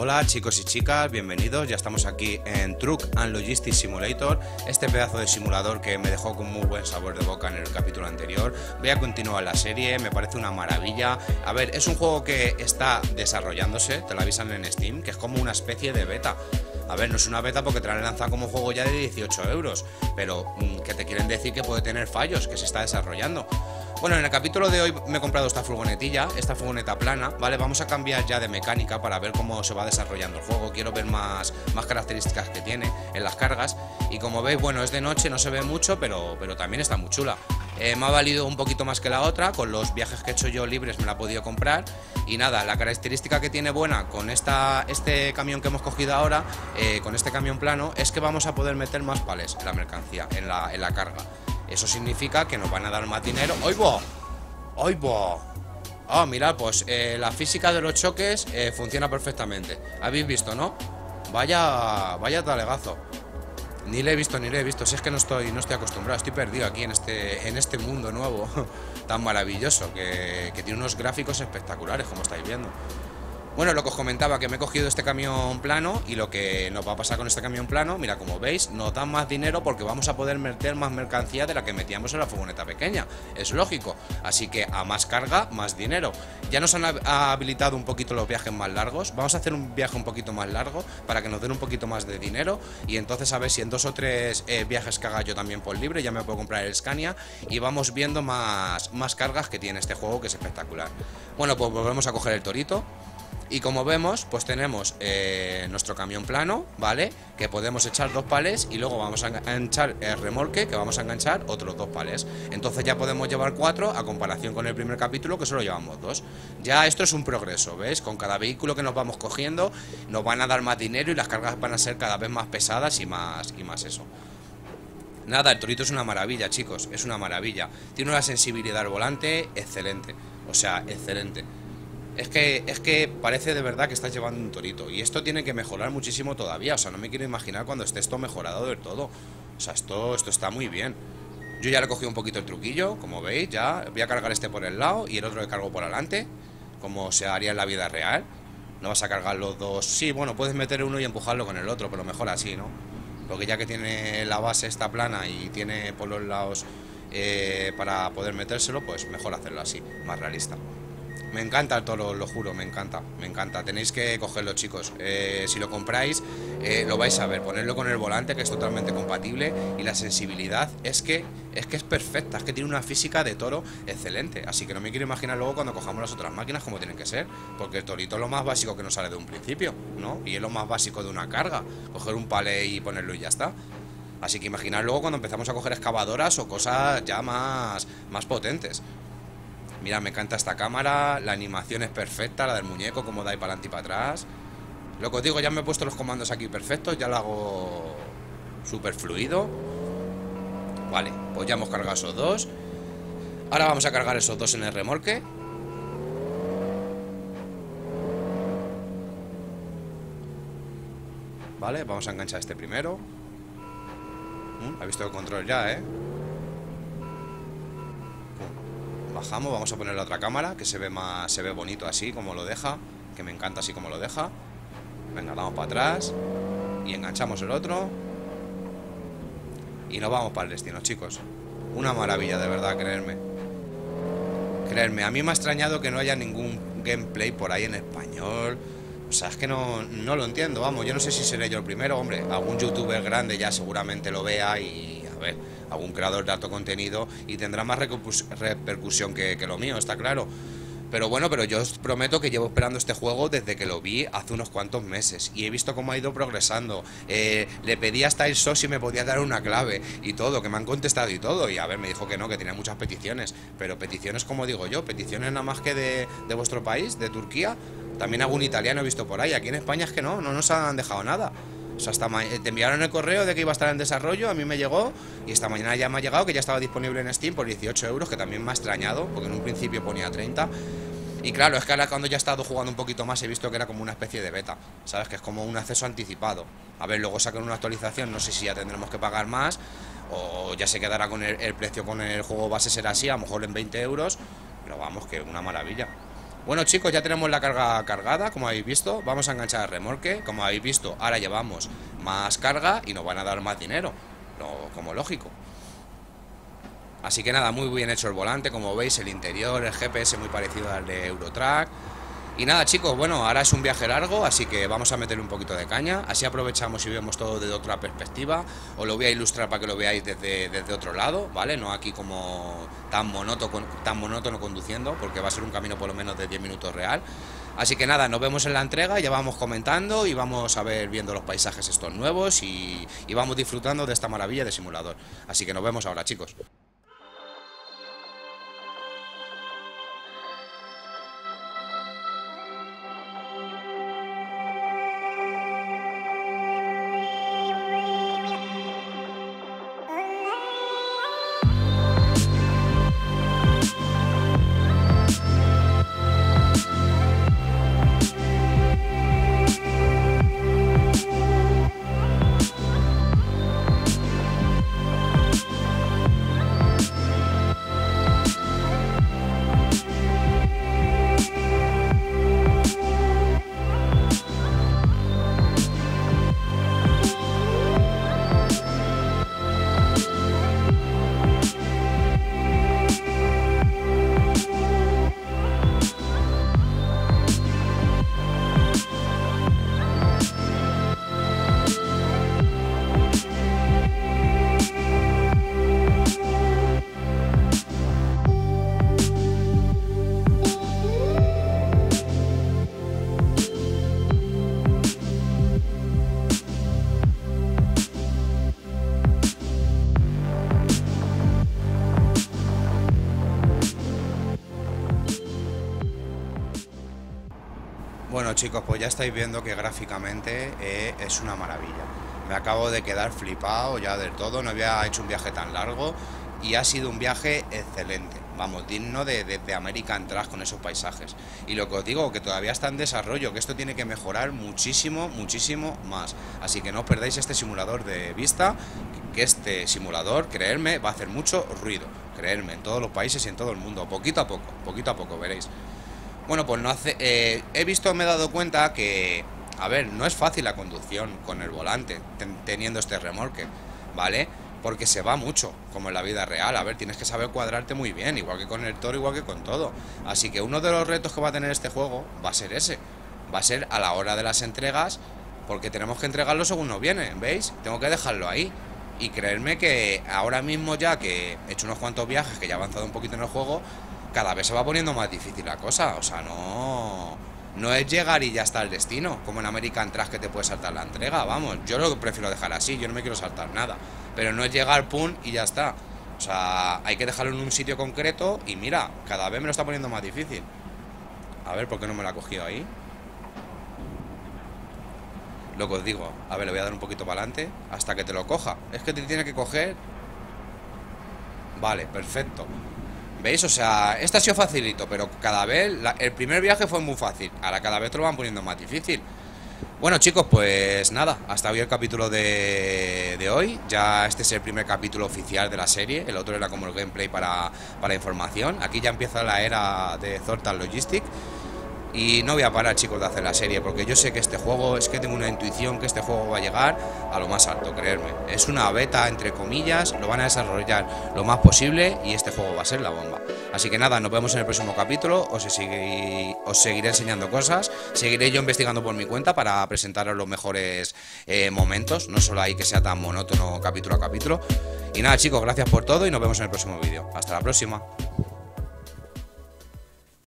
Hola chicos y chicas, bienvenidos. Ya estamos aquí en Truck and Logistics Simulator, este pedazo de simulador que me dejó con muy buen sabor de boca en el capítulo anterior. Voy a continuar la serie, me parece una maravilla. A ver, es un juego que está desarrollándose, te lo avisan en Steam, que es como una especie de beta. A ver, no es una beta porque te la han lanzado como juego ya de 18 euros, pero mm, que te quieren decir que puede tener fallos, que se está desarrollando. Bueno, en el capítulo de hoy me he comprado esta furgonetilla, esta furgoneta plana, ¿vale? Vamos a cambiar ya de mecánica para ver cómo se va desarrollando el juego. Quiero ver más, más características que tiene en las cargas. Y como veis, bueno, es de noche, no se ve mucho, pero, pero también está muy chula. Eh, me ha valido un poquito más que la otra, con los viajes que he hecho yo libres me la he podido comprar. Y nada, la característica que tiene buena con esta, este camión que hemos cogido ahora, eh, con este camión plano, es que vamos a poder meter más pales en la mercancía, en la, en la carga. Eso significa que nos van a dar más dinero. ¡Oigo! ¡Oigo! Ah, mirad, pues eh, la física de los choques eh, funciona perfectamente. Habéis visto, ¿no? Vaya, vaya talegazo. Ni le he visto, ni le he visto. Si es que no estoy, no estoy acostumbrado, estoy perdido aquí en este, en este mundo nuevo tan maravilloso que, que tiene unos gráficos espectaculares, como estáis viendo. Bueno, lo que os comentaba, que me he cogido este camión plano y lo que nos va a pasar con este camión plano, mira, como veis, nos dan más dinero porque vamos a poder meter más mercancía de la que metíamos en la furgoneta pequeña. Es lógico. Así que a más carga, más dinero. Ya nos han habilitado un poquito los viajes más largos. Vamos a hacer un viaje un poquito más largo para que nos den un poquito más de dinero. Y entonces a ver si en dos o tres eh, viajes que haga yo también por libre, ya me puedo comprar el Scania. Y vamos viendo más, más cargas que tiene este juego, que es espectacular. Bueno, pues volvemos a coger el torito. Y como vemos, pues tenemos eh, nuestro camión plano, ¿vale? Que podemos echar dos pales y luego vamos a enganchar el remolque, que vamos a enganchar otros dos pales. Entonces ya podemos llevar cuatro a comparación con el primer capítulo, que solo llevamos dos. Ya esto es un progreso, ¿ves? Con cada vehículo que nos vamos cogiendo, nos van a dar más dinero y las cargas van a ser cada vez más pesadas y más, y más eso. Nada, el Torito es una maravilla, chicos, es una maravilla. Tiene una sensibilidad al volante excelente, o sea, excelente. Es que, es que parece de verdad que estás llevando un torito. Y esto tiene que mejorar muchísimo todavía. O sea, no me quiero imaginar cuando esté esto mejorado del todo. O sea, esto, esto está muy bien. Yo ya le he cogido un poquito el truquillo, como veis, ya. Voy a cargar este por el lado y el otro le cargo por adelante. Como se haría en la vida real. No vas a cargar los dos. Sí, bueno, puedes meter uno y empujarlo con el otro, pero mejor así, ¿no? Porque ya que tiene la base esta plana y tiene por los lados eh, para poder metérselo, pues mejor hacerlo así, más realista. Me encanta el toro, lo juro, me encanta, me encanta. Tenéis que cogerlo, chicos. Eh, si lo compráis, eh, lo vais a ver. Ponerlo con el volante, que es totalmente compatible. Y la sensibilidad es que, es que es perfecta, es que tiene una física de toro excelente. Así que no me quiero imaginar luego cuando cojamos las otras máquinas como tienen que ser. Porque el torito es lo más básico que nos sale de un principio, ¿no? Y es lo más básico de una carga. Coger un palé y ponerlo y ya está. Así que imaginar luego cuando empezamos a coger excavadoras o cosas ya más, más potentes. Mira, me encanta esta cámara, la animación es perfecta, la del muñeco, como da para adelante y para atrás. Lo que os digo, ya me he puesto los comandos aquí perfectos, ya lo hago súper fluido. Vale, pues ya hemos cargado esos dos. Ahora vamos a cargar esos dos en el remolque. Vale, vamos a enganchar este primero. ¿Mm? Ha visto el control ya, ¿eh? Bajamos, vamos a poner la otra cámara Que se ve más, se ve bonito así como lo deja Que me encanta así como lo deja. Venga, vamos para atrás Y enganchamos el otro. Y nos vamos para el destino, chicos. Una maravilla, de verdad, creerme. Creerme, a mí me ha extrañado que no haya ningún gameplay por ahí en español. O sea, es que no, no lo entiendo, vamos, yo no sé si seré yo el primero, hombre, algún youtuber grande ya seguramente lo vea y, a ver, algún creador de alto contenido y tendrá más repercusión que, lo mío, está claro. Pero bueno, pero yo os prometo que llevo esperando este juego desde que lo vi hace unos cuantos meses y he visto cómo ha ido progresando. Eh, le pedí hasta el SOS si me podía dar una clave y todo, que me han contestado y todo. Y a ver, me dijo que no, que tenía muchas peticiones. Pero peticiones, como digo yo, peticiones nada más que de, de vuestro país, de Turquía. También algún italiano he visto por ahí. Aquí en España es que no, no nos han dejado nada. O sea, hasta te enviaron el correo de que iba a estar en desarrollo, a mí me llegó y esta mañana ya me ha llegado que ya estaba disponible en Steam por 18 euros, que también me ha extrañado, porque en un principio ponía 30. Y claro, es que ahora cuando ya he estado jugando un poquito más he visto que era como una especie de beta, ¿sabes? Que es como un acceso anticipado. A ver, luego sacan una actualización, no sé si ya tendremos que pagar más o ya se quedará con el, el precio con el juego base será así, a lo mejor en 20 euros, pero vamos, que una maravilla. Bueno chicos, ya tenemos la carga cargada, como habéis visto. Vamos a enganchar el remolque. Como habéis visto, ahora llevamos más carga y nos van a dar más dinero. como lógico. Así que nada, muy bien hecho el volante, como veis, el interior, el GPS muy parecido al de Eurotrack. Y nada chicos, bueno, ahora es un viaje largo, así que vamos a meterle un poquito de caña, así aprovechamos y vemos todo desde otra perspectiva, os lo voy a ilustrar para que lo veáis desde, desde otro lado, ¿vale? No aquí como tan monótono, tan monótono conduciendo, porque va a ser un camino por lo menos de 10 minutos real. Así que nada, nos vemos en la entrega, ya vamos comentando y vamos a ver viendo los paisajes estos nuevos y, y vamos disfrutando de esta maravilla de simulador. Así que nos vemos ahora chicos. Bueno chicos, pues ya estáis viendo que gráficamente eh, es una maravilla. Me acabo de quedar flipado ya del todo, no había hecho un viaje tan largo y ha sido un viaje excelente, vamos, digno de, de, American Trash con esos paisajes. Y lo que os digo, que todavía está en desarrollo, que esto tiene que mejorar muchísimo, muchísimo más. Así que no os perdáis este simulador de vista, que este simulador, creerme, va a hacer mucho ruido, creerme, en todos los países y en todo el mundo, poquito a poco, poquito a poco, veréis. Bueno, pues no hace. Eh, he visto, me he dado cuenta que. A ver, no es fácil la conducción con el volante, teniendo este remolque, ¿vale? Porque se va mucho, como en la vida real. A ver, tienes que saber cuadrarte muy bien, igual que con el toro, igual que con todo. Así que uno de los retos que va a tener este juego va a ser ese. Va a ser a la hora de las entregas, porque tenemos que entregarlo según nos viene, ¿veis? Tengo que dejarlo ahí. Y creerme que ahora mismo ya que he hecho unos cuantos viajes, que ya he avanzado un poquito en el juego, cada vez se va poniendo más difícil la cosa. O sea, no. No es llegar y ya está el destino, como en American Trash que te puede saltar la entrega, vamos. Yo lo prefiero dejar así, yo no me quiero saltar nada. Pero no es llegar, pum, y ya está. O sea, hay que dejarlo en un sitio concreto y mira, cada vez me lo está poniendo más difícil. A ver, ¿por qué no me lo ha cogido ahí? Lo que os digo, a ver, le voy a dar un poquito para adelante hasta que te lo coja. Es que te tiene que coger... Vale, perfecto. ¿Veis? O sea, este ha sido facilito, pero cada vez, el primer viaje fue muy fácil, ahora cada vez te lo van poniendo más difícil. Bueno chicos, pues nada, hasta hoy el capítulo de, de, hoy, ya este es el primer capítulo oficial de la serie, el otro era como el gameplay para, para información, aquí ya empieza la era de Zortal Logistic. Y no voy a parar, chicos, de hacer la serie, porque yo sé que este juego, es que tengo una intuición que este juego va a llegar a lo más alto, creerme. Es una beta, entre comillas, lo van a desarrollar lo más posible y este juego va a ser la bomba. Así que nada, nos vemos en el próximo capítulo, os, os seguiré enseñando cosas, seguiré yo investigando por mi cuenta para presentaros los mejores eh, momentos, no solo hay que sea tan monótono capítulo a capítulo. Y nada, chicos, gracias por todo y nos vemos en el próximo vídeo. Hasta la próxima.